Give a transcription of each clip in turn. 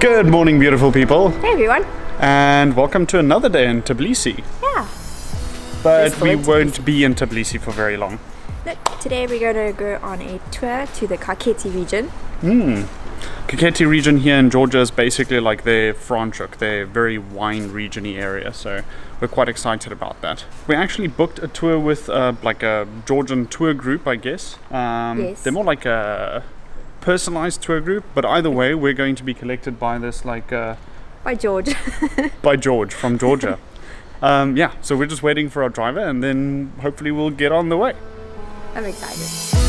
Good morning, beautiful people, Hey everyone. and welcome to another day in Tbilisi. Yeah. But we won't be in Tbilisi for very long. Look, today we're going to go on a tour to the Kakheti region. Hmm. Kakheti region here in Georgia is basically like their Franschhoek, their very wine regiony area. So we're quite excited about that. We actually booked a tour with uh, like a Georgian tour group, I guess. Um, Yes. They're more like a personalized tour group, but either way, we're going to be collected by this like uh, By George. by George from Georgia. um, yeah, so we're just waiting for our driver, and then hopefully we'll get on the way. I'm excited.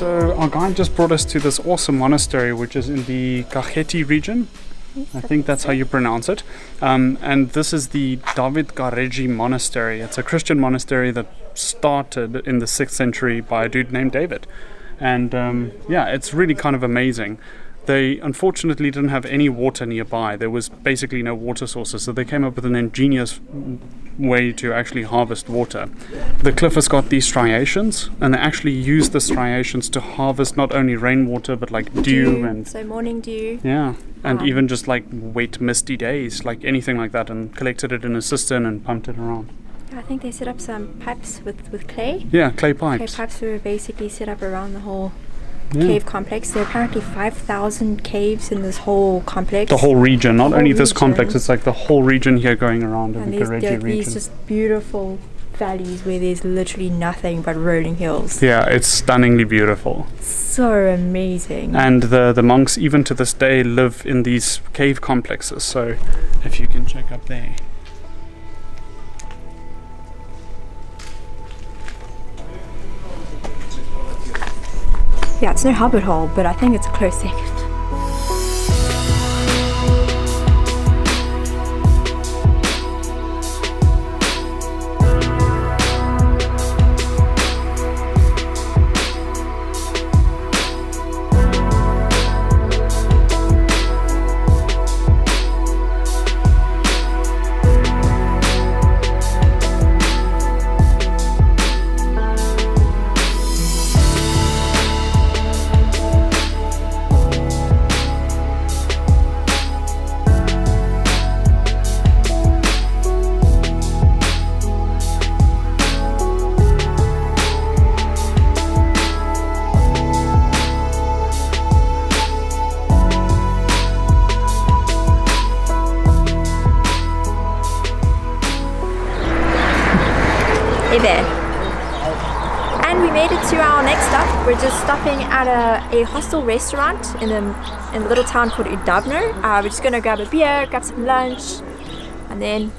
So our guide just brought us to this awesome monastery, which is in the Kakheti region. I think that's how you pronounce it. Um, and this is the David Gareji Monastery. It's a Christian monastery that started in the sixth century by a dude named David. And um, yeah, it's really kind of amazing. They unfortunately didn't have any water nearby. There was basically no water sources, so they came up with an ingenious way to actually harvest water. The cliff has got these striations, and they actually use the striations to harvest not only rainwater but like dew and So morning dew. yeah, and even just like wet, misty days, like anything like that, and collected it in a cistern and pumped it around. I think they set up some pipes with, with clay. Yeah, clay Clay pipes. pipes were basically set up around the whole Yeah. cave complex. There are apparently 5,000 caves in this whole complex. The whole region, not whole only this complex, it's like the whole region here going around in and the there are region. these just beautiful valleys where there's literally nothing but rolling hills. yeah, it's stunningly beautiful. So amazing. And the the monks, even to this day, live in these cave complexes. So, if you can check up there. Yeah, it's no hobbit hole, but I think it's a close second. There. And we made it to our next stop. We're just stopping at a, a hostel restaurant in a, in a little town called Udabno. Uh, we're just gonna grab a beer, grab some lunch, and then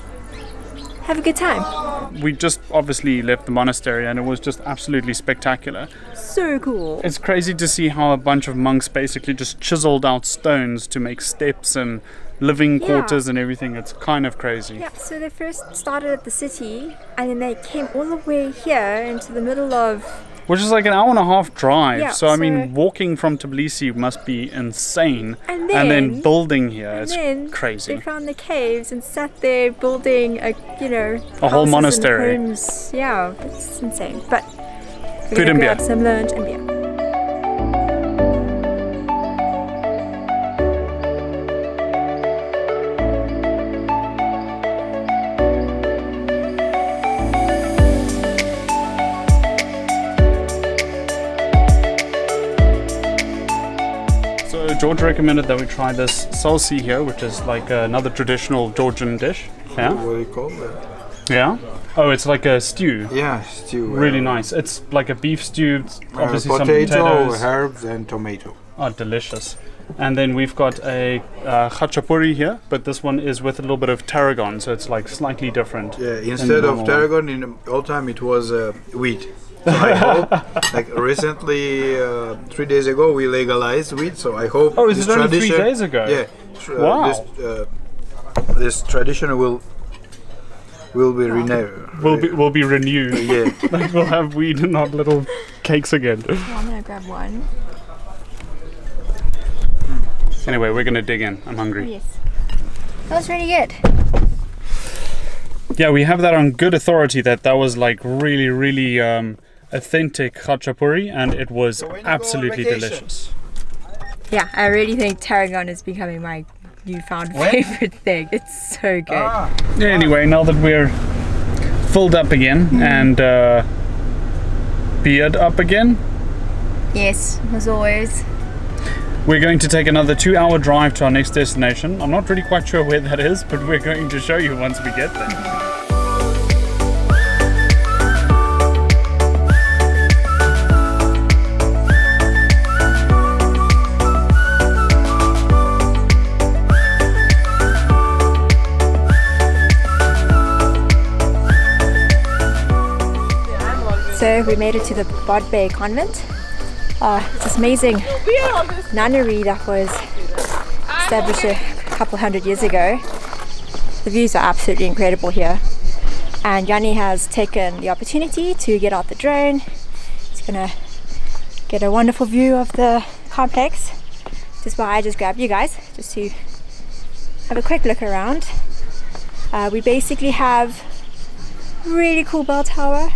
have a good time. We just obviously left the monastery, and it was just absolutely spectacular. So cool. It's crazy to see how a bunch of monks basically just chiseled out stones to make steps and living Yeah. quarters and everything. It's kind of crazy. Yeah, so they first started at the city and then they came all the way here into the middle of Which is like an hour and a half drive. Yeah, so, I mean, walking from Tbilisi must be insane. And then then- building here—it's crazy. they found the caves and sat there building a you know A whole monastery. Yeah, it's insane. But we're Food gonna and beer. grab some lunch and beer. George recommended that we try this salsi here, which is like another traditional Georgian dish. Yeah. What do you call that? Yeah. Oh, it's like a stew. Yeah, stew. Really uh, nice. It's like a beef stew. uh, Obviously some potatoes. herbs, and tomato. Oh, delicious. And then we've got a uh, khachapuri here, but this one is with a little bit of tarragon, so it's like slightly different. Yeah, instead of tarragon, in the old time it was uh, wheat. So I hope, like recently, uh, three days ago, we legalized weed, So I hope. Oh, is this it only three days ago? Yeah. tr- uh, Wow. This, uh, this tradition will will be renewed. Will be will be renewed. Yeah. like we'll have weed and not little cakes again. Well, I'm gonna grab one. Anyway, we're gonna dig in. I'm hungry. Yes. That was really good. Yeah, we have that on good authority that that was like really, really um, authentic khachapuri, and it was when you go on absolutely delicious. Yeah, I really think tarragon is becoming my newfound When? favorite thing. It's so good. Ah, Yeah, anyway, now that we're filled up again and uh, beard up again, Yes, as always. we're going to take another two hour drive to our next destination. I'm not really quite sure where that is, but we're going to show you once we get there. We made it to the Bodbe Convent. Uh, it's this amazing nunnery that was established a couple hundred years ago. The views are absolutely incredible here. And Jannie has taken the opportunity to get out the drone. He's gonna get a wonderful view of the complex. This is why I just grabbed you guys, just to have a quick look around. Uh, we basically have really cool bell tower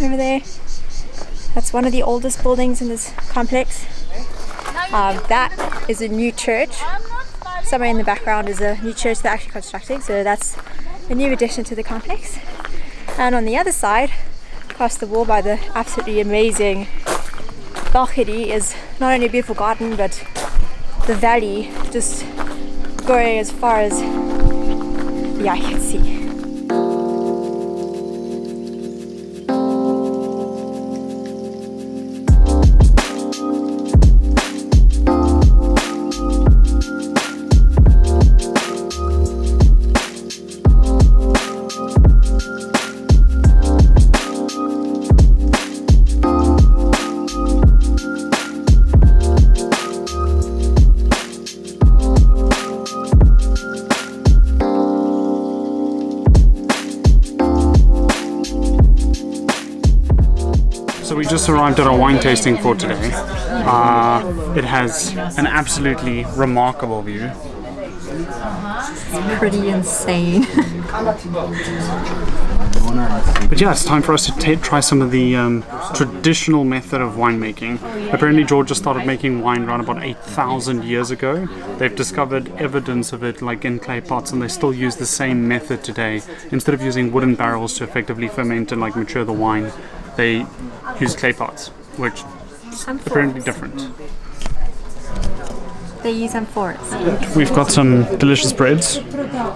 over there. That's one of the oldest buildings in this complex. Um, that is a new church. Somewhere in the background is a new church they're actually constructing, so that's a new addition to the complex. And on the other side, across the wall by the absolutely amazing balcony, is not only a beautiful garden but the valley just going as far as the eye can see. We just arrived at our wine tasting for today. Uh, it has an absolutely remarkable view. Pretty insane. But yeah, it's time for us to try some of the um, traditional method of winemaking. Apparently, Georgia started making wine around about 8,000 years ago. They've discovered evidence of it, like in clay pots, and they still use the same method today. Instead of using wooden barrels to effectively ferment and like mature the wine, they use clay pots, which is apparently different. They use amphoras. We've got some delicious breads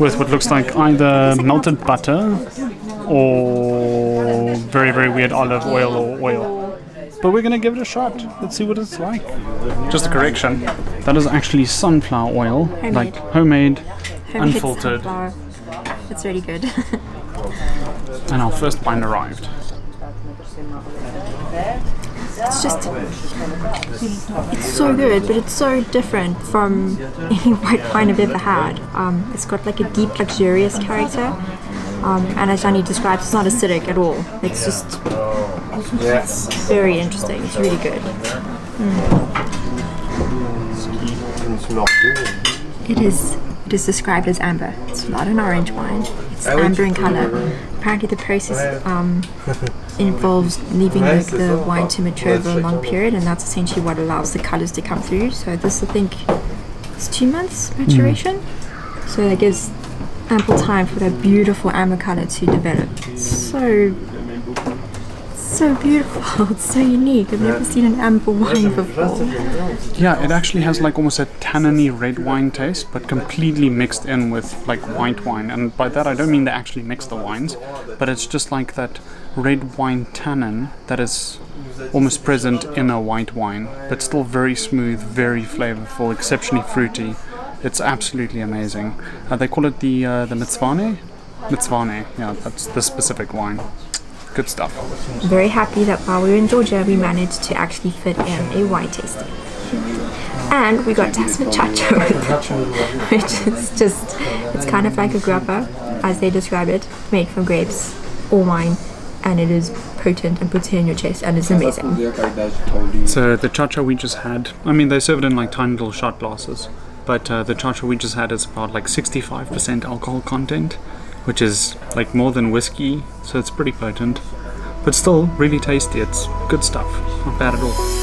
with what looks like either melted butter or very, very weird olive oil or oil. But we're gonna give it a shot. Let's see what it's like. Just a correction. That is actually sunflower oil, like homemade, Homemade unfiltered. sunflower. It's really good. And our first wine arrived. it's just it's so good, but it's so different from any white wine I've ever had. Um, it's got like a deep, luxurious character. Um, and as Jannie describes, it's not acidic at all. It's just it's very interesting. It's really good. It is it is described as amber. It's not an orange wine. It's amber in color. Apparently, the process um, involves leaving like, the wine to mature over a long period, and that's essentially what allows the colors to come through. So this, I think, is two months maturation. So that gives ample time for that beautiful amber color to develop. It's so so beautiful. It's so unique. I've never seen an amber wine before. Yeah, it actually has like almost a tanniny red wine taste, but completely mixed in with like white wine. And by that I don't mean they actually mix the wines, but it's just like that red wine tannin that is almost present in a white wine, but still very smooth, very flavorful, exceptionally fruity. It's absolutely amazing. Uh, they call it the uh, the Mtsvane. Mtsvane, yeah, that's the specific wine. Good stuff. I'm very happy that while we were in Georgia, we managed to actually fit in a wine tasting. And we got to have some cha-cha, which is just, it's kind of like a grappa, as they describe it, made from grapes or wine. and it is potent and puts hair in your chest and it's amazing. So the cha-cha we just had, I mean they serve it in like tiny little shot glasses, but uh, the cha-cha we just had is about like 65% alcohol content, which is like more than whiskey, so it's pretty potent. But still really tasty, it's good stuff, not bad at all.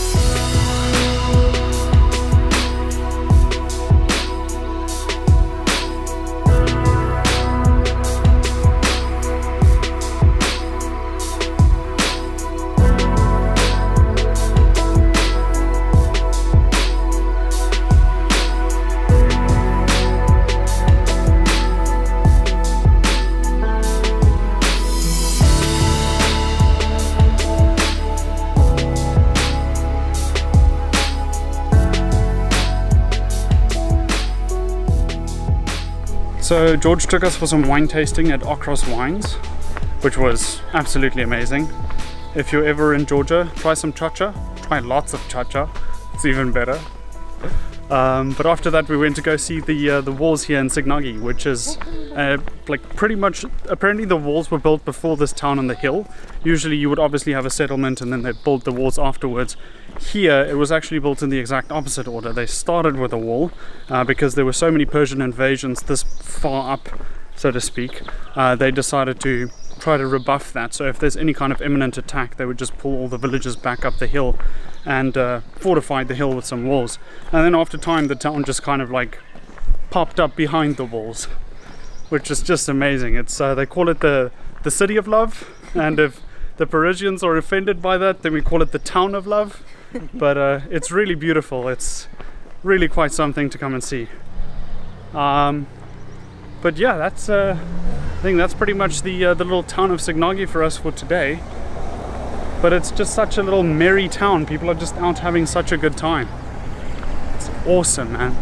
So George took us for some wine tasting at Okro's Wines, which was absolutely amazing. If you're ever in Georgia, try some cha-cha. Try lots of cha-cha. It's even better. Um, but after that, we went to go see the uh, the walls here in Signagi, which is uh, like pretty much. Apparently, the walls were built before this town on the hill. Usually, you would obviously have a settlement, and then they'd build the walls afterwards. Here, it was actually built in the exact opposite order. They started with a wall uh, because there were so many Persian invasions this far up, so to speak. Uh, they decided to try to rebuff that. So if there's any kind of imminent attack, they would just pull all the villagers back up the hill and uh, fortified the hill with some walls. And then after time, the town just kind of like popped up behind the walls, which is just amazing. It's uh, they call it the the city of love, and if the Parisians are offended by that, then we call it the town of love. But uh, it's really beautiful. It's really quite something to come and see. Um, but yeah, that's uh, I think that's pretty much the uh, the little town of Signagi for us for today. But it's just such a little merry town. People are just out having such a good time. It's awesome, man.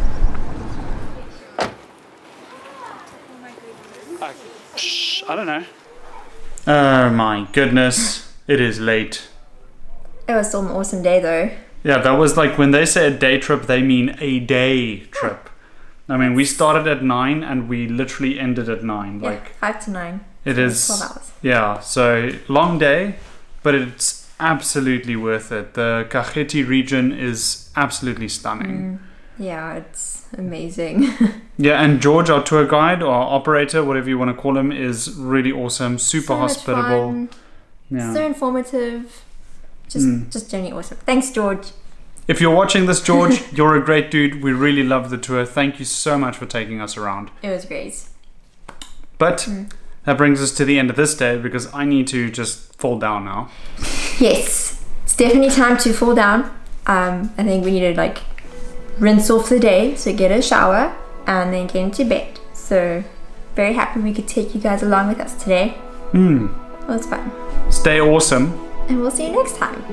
Shh, I don't know. Oh my goodness, it is late. It was still an awesome day though. Yeah, that was like when they say a day trip, they mean a day trip. I mean, we started at nine and we literally ended at nine. Yeah, Like five to nine. It is. 12 hours. Yeah, so long day, but it's absolutely worth it. The Kakheti region is absolutely stunning. Yeah, it's amazing. Yeah, and George, our tour guide or operator, whatever you want to call him, is really awesome, super so much hospitable. fun, Yeah. So informative. Just Mm. just generally awesome. Thanks, George. If you're watching this, George, you're a great dude. We really love the tour. Thank you so much for taking us around. It was great. But Mm. that brings us to the end of this day because I need to just fall down now. Yes, it's definitely time to fall down. Um, I think we need to like rinse off the day, so get a shower and then get into bed. So very happy we could take you guys along with us today. Hmm. It was fun. Stay awesome. And we'll see you next time.